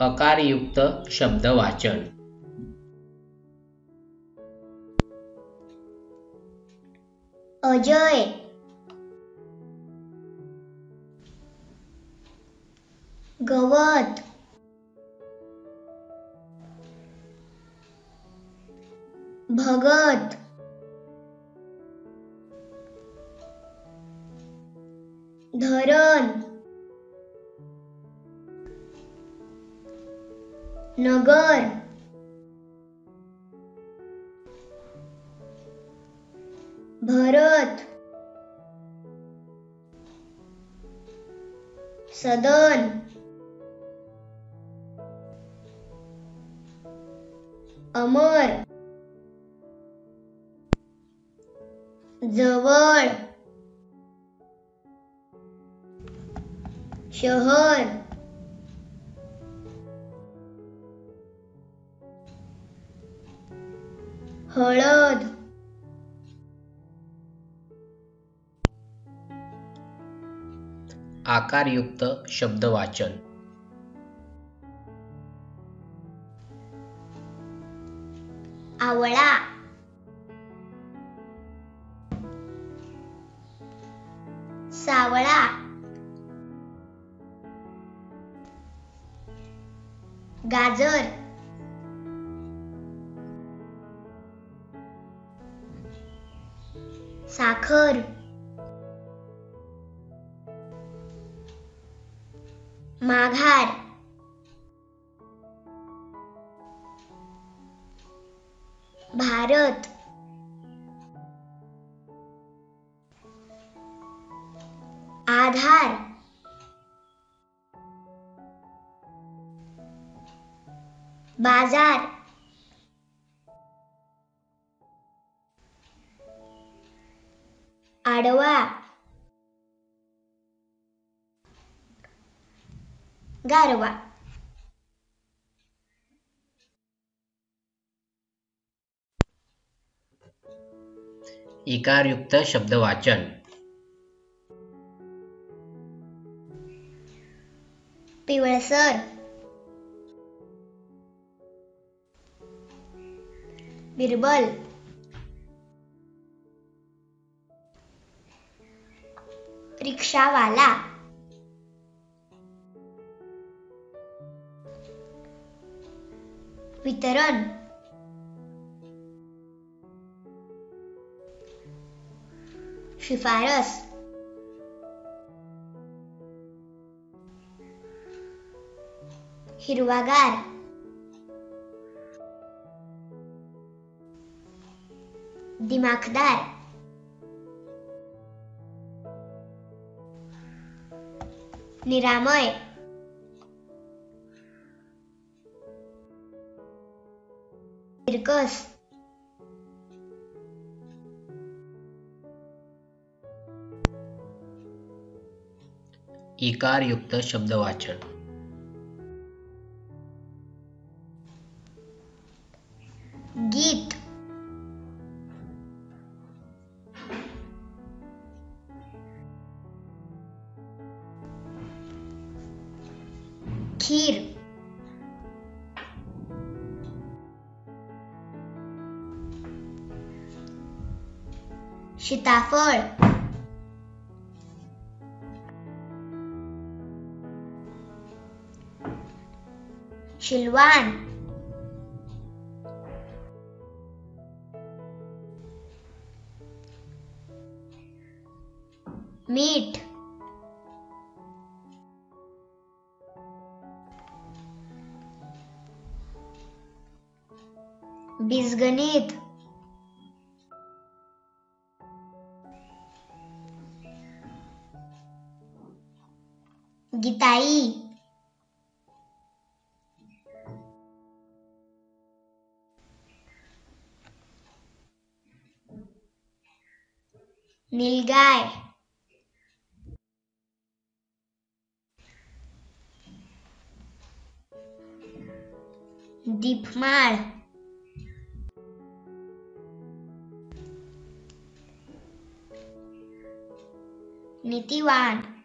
अकारयुक्त शब्द वाचन अजय। गवत। भगत। धरण। नगर। भरत। सदन। अमर। जवळ। शहर। हळद. आकारयुक्त शब्द वाचन आवळा. सावळा. गाजर. साखर। माघार। भारत। आधार। बाज़ार। आडवा गारवा. इकारयुक्त शब्द वाचन पिवळसर बिरबल. रिक्षावाला. वितरण. शिफारस. हिरवागार. दिमाखदार. निरामय। तिरकस इकारयुक्त शब्द वाचन गीत। खीर। सीताफळ शिलवान मीठ बीजगणित। गीताई। नीलगाय। दीपमाळ। nitiban